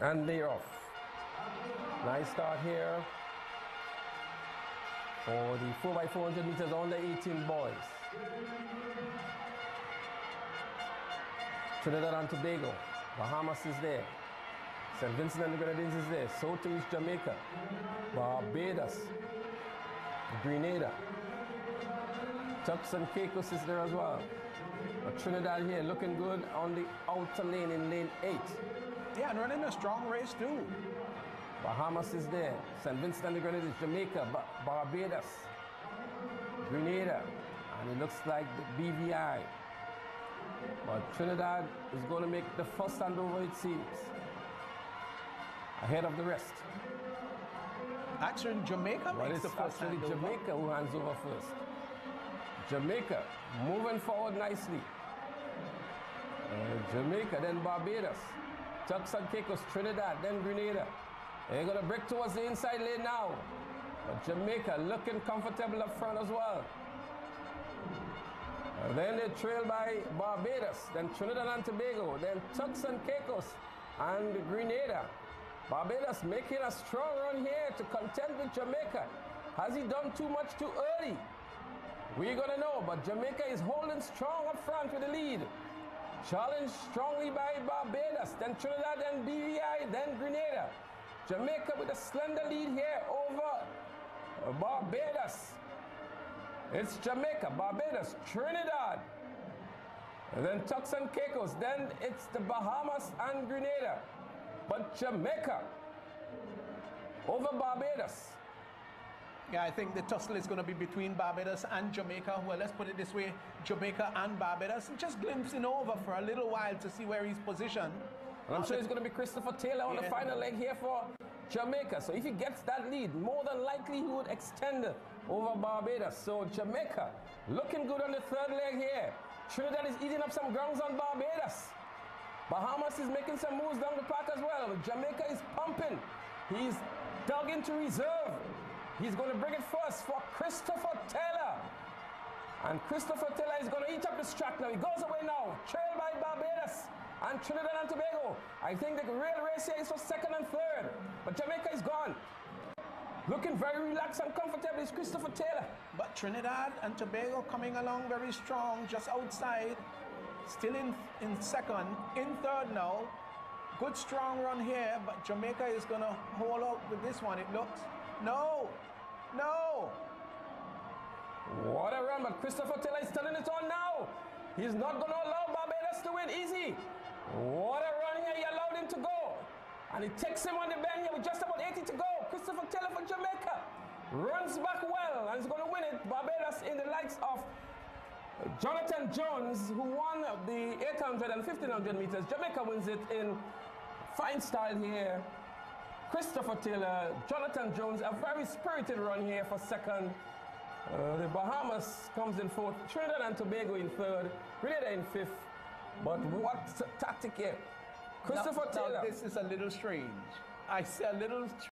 And they're off. Nice start here for the 4x400 meters under 18 boys. Trinidad and Tobago, Bahamas is there. St. Vincent and the Grenadines is there. So too is Jamaica, Barbados, Grenada. Turks and Caicos is there as well. But Trinidad here looking good on the outer lane in lane 8. Yeah, and running a strong race too. Bahamas is there. St. Vincent and the Grenadines, Jamaica, ba Barbados, Grenada. And it looks like the BVI. But Trinidad is going to make the first handover, it seems. Ahead of the rest. Actually, Jamaica But makes the first actually handover. Jamaica who hands over first. Jamaica moving forward nicely. Uh, Jamaica, then Barbados. Turks and Caicos, Trinidad, then Grenada. They're going to break towards the inside lane now. But Jamaica looking comfortable up front as well. Uh, then they trail by Barbados, then Trinidad and Tobago, then Turks and Caicos, and Grenada. Barbados making a strong run here to contend with Jamaica. Has he done too much too early? We're gonna know, but Jamaica is holding strong up front with the lead. Challenged strongly by Barbados, then Trinidad, then BVI, then Grenada. Jamaica with a slender lead here over Barbados. It's Jamaica, Barbados, Trinidad. And then Turks and Caicos. Then it's the Bahamas and Grenada. But Jamaica over Barbados. Yeah, I think the tussle is going to be between Barbados and Jamaica. Well, let's put it this way Jamaica and Barbados. Just glimpsing over for a little while to see where he's positioned. And I'm sure it's going to be Christopher Taylor on the final leg here for Jamaica. So if he gets that lead, more than likely he would extend over Barbados. So Jamaica looking good on the third leg here. Trinidad is eating up some grounds on Barbados. Bahamas is making some moves down the park as well. Jamaica is pumping. He's dug into reserve. He's going to bring it first for Christopher Taylor. And Christopher Taylor is going to eat up this track now. He goes away now, trailed by Barbados and Trinidad and Tobago. I think the real race here is for second and third. But Jamaica is gone. Looking very relaxed and comfortable is Christopher Taylor. But Trinidad and Tobago coming along very strong, just outside. Still in, in second, in third now. Good strong run here, but Jamaica is going to hold out with this one, it looks. No, no. What a run, but Christopher Taylor is turning it on now. He's not going to allow Barbados to win easy. What a run here. He allowed him to go. And he takes him on the bend here with just about 80 to go. Christopher Taylor for Jamaica runs back well and he's going to win it. Barbados in the likes of Jonathan Jones, who won the 800 and 1500 meters. Jamaica wins it in fine style here. Christopher Taylor, Jonathan Jones, a very spirited run here for second. Uh, the Bahamas comes in fourth, Trinidad and Tobago in third, Grenada in fifth. But what tactic here? Christopher Now- now Taylor. this is a little strange. I say a little